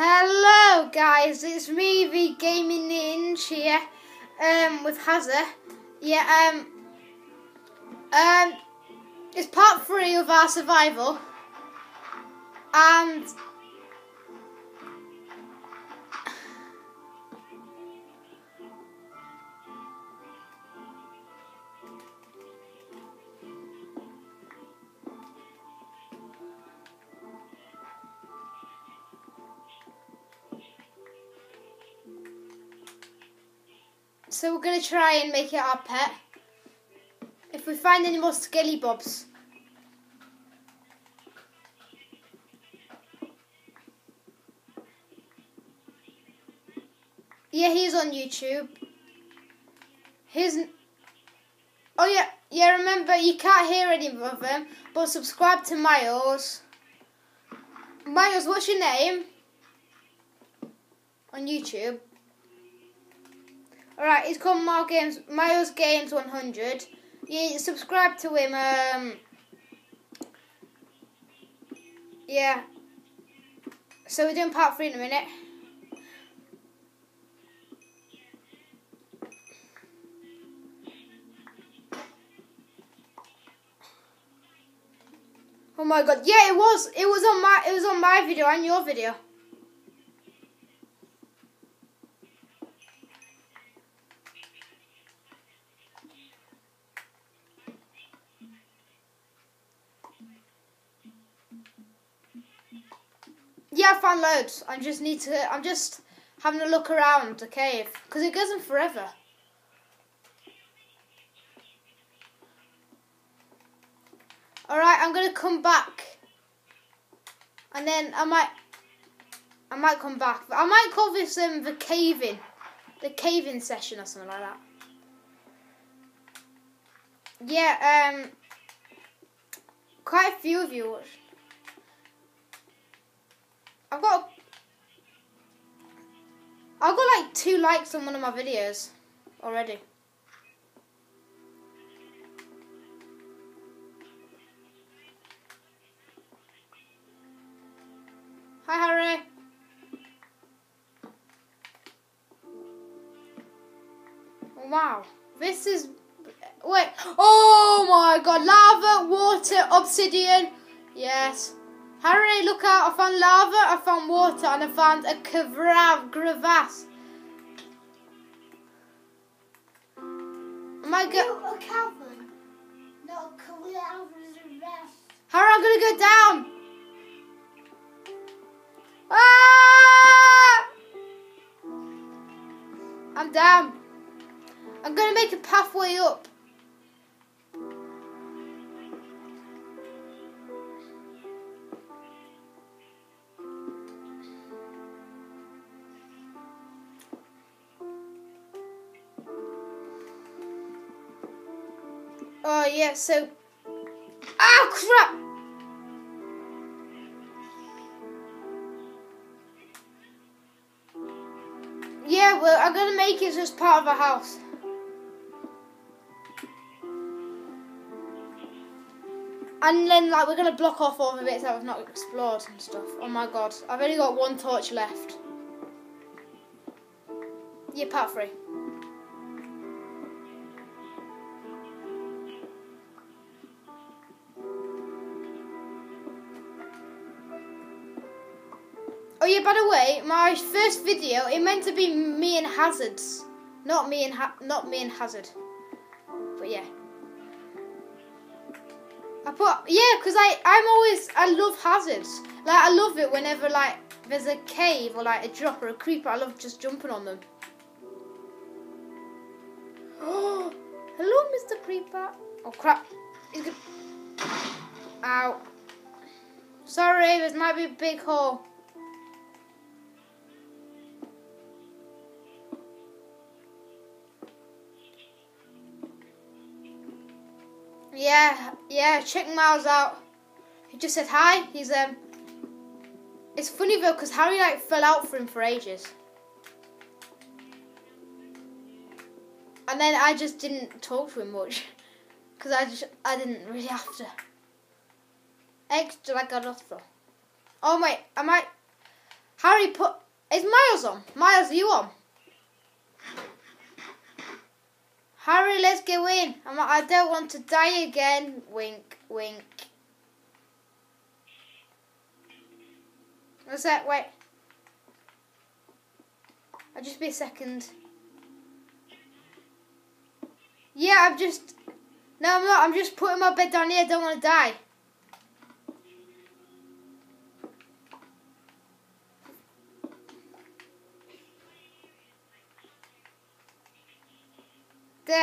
Hello guys, it's me, the Gaming Ninja here, um, with Hazza. Yeah, um, um, it's part three of our survival, and So we're going to try and make it our pet. If we find any more skelly bobs. Yeah, he's on YouTube. His. Oh yeah, yeah. Remember, you can't hear any of them, but subscribe to Miles. Miles, what's your name? On YouTube. Alright, he's called Miles Games, Miles Games 100. Yeah, subscribe to him. Um, yeah. So we're doing part three in a minute. Oh my god! Yeah, it was. It was on my. It was on my video and your video. I found loads. I just need to. I'm just having a look around the cave because it goes on forever. All right, I'm gonna come back, and then I might. I might come back. I might call this um the caving, the caving session or something like that. Yeah, um, quite a few of you. I've got I've got like two likes on one of my videos already. Hi Harry. Wow. This is wait. Oh my god, lava, water, obsidian. Yes. Harry, look out, I found lava, I found water, and I found a cavra- crevasse. Am I go- a cavern. No, crevasse. Harry, I'm gonna go down. Ah! I'm down. I'm gonna make a pathway up. Oh yeah, so Ah crap! Yeah, well I'm gonna make it just part of a house. And then like we're gonna block off all the bits that we've not explored and stuff. Oh my god. I've only got one torch left. Yeah, part three. Oh yeah, by the way, my first video it meant to be me and Hazards, not me and ha- not me and Hazard. But yeah, I put yeah, cause I I'm always I love hazards. Like I love it whenever like there's a cave or like a drop or a creeper. I love just jumping on them. Oh, hello, Mr. Creeper. Oh crap! He's gonna. Ow. Sorry, this might be a big hole. Yeah, yeah, check Miles out. He just said hi. He's um. It's funny though, cause Harry like fell out for him for ages, and then I just didn't talk to him much, cause I just I didn't really have to. Extra like a otro. Oh wait, I might. Harry put. Is Miles on? Miles, are you on? Harry, let's go in. I'm, I don't want to die again. Wink, wink. What's that? Wait. I'll just be a second. Yeah, I'm just. No, I'm not. I'm just putting my bed down here. I don't want to die. No,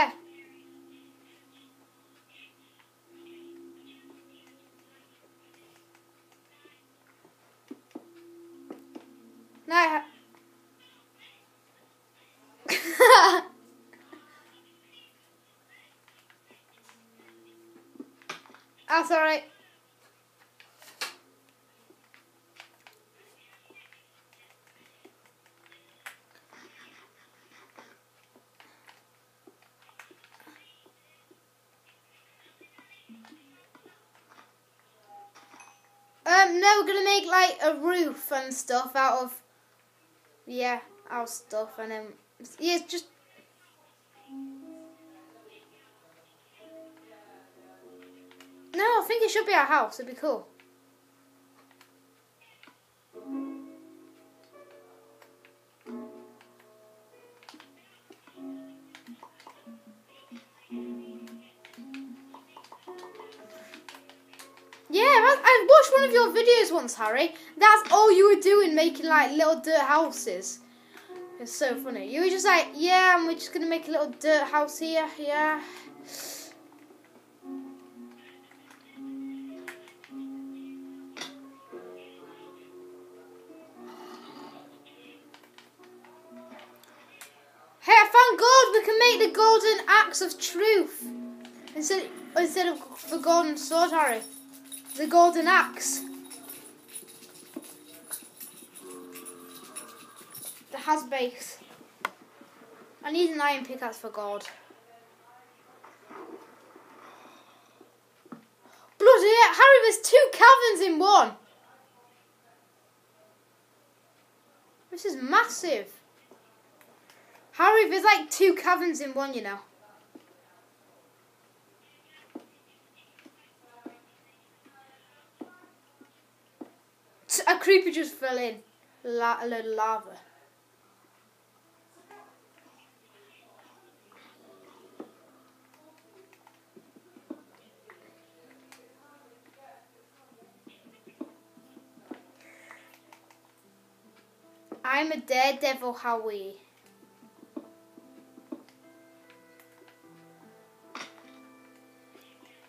That's alright. A roof and stuff out of, yeah, our stuff, and then yeah, just. No, I think it should be our house. It'd be cool. Watched one of your videos once, Harry. That's all you were doing, making like little dirt houses. It's so funny. You were just like, yeah, and we're just gonna make a little dirt house here, yeah. Hey, I found gold. We can make the golden axe of truth instead instead of the golden sword, Harry. The golden axe. The has base. I need an iron pickaxe for gold. Bloody Harry, there's two caverns in one. This is massive. Harry, there's like two caverns in one, you know. A creeper just fell in. La- a little lava. I'm a daredevil, Howie.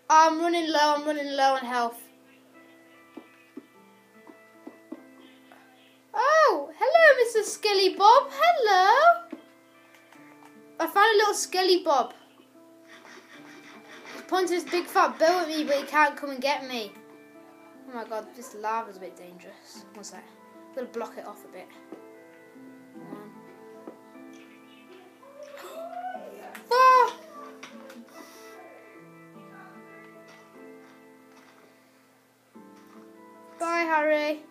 I'm running low, I'm running low on health. Little Skelly Bob. He's pointing his big fat bow at me, but he can't come and get me. Oh my god, this lava's a bit dangerous. What's that? I'm gonna block it off a bit. Bye, Harry.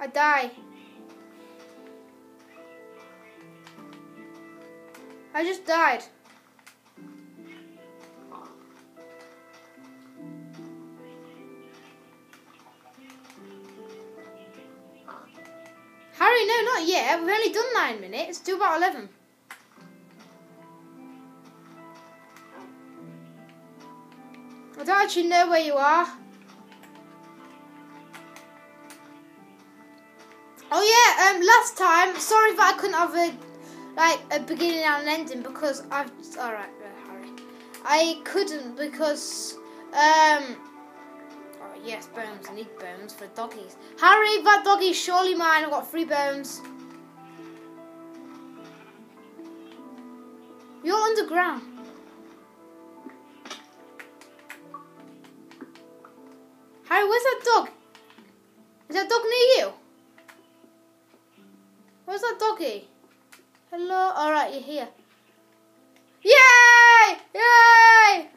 I die. I just died. Harry, no, not yet. We've only done nine minutes. Do about eleven. I don't actually know where you are. Oh yeah, um, last time, sorry that I couldn't have a like a beginning and an ending because I've all right, Harry, I couldn't because um. Oh yes, bones. I need bones for doggies. Harry, that doggie's surely mine. I've got three bones. You're underground. Harry, where's that dog? Is that dog near you? Where's that doggy? Hello. All right, you're here. Yay! Yay!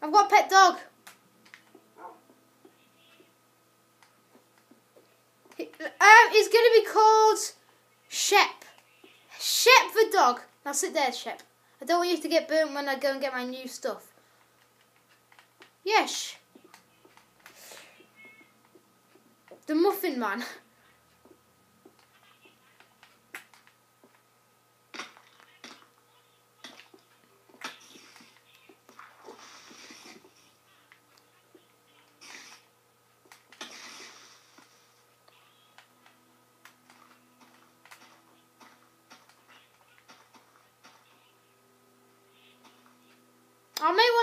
I've got a pet dog. Um, he's going to be called Shep. Shep the dog. Now sit there, Shep. I don't want you to get burnt when I go and get my new stuff. Yes. The Muffin Man.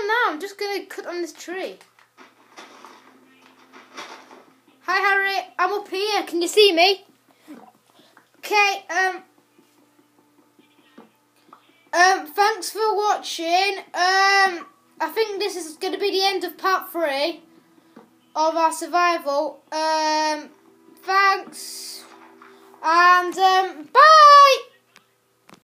Now. I'm just gonna cut on this tree. Hi Harry, I'm up here. Can you see me? Okay, um um thanks for watching. Um I think this is gonna be the end of part three of our survival. Um thanks. And um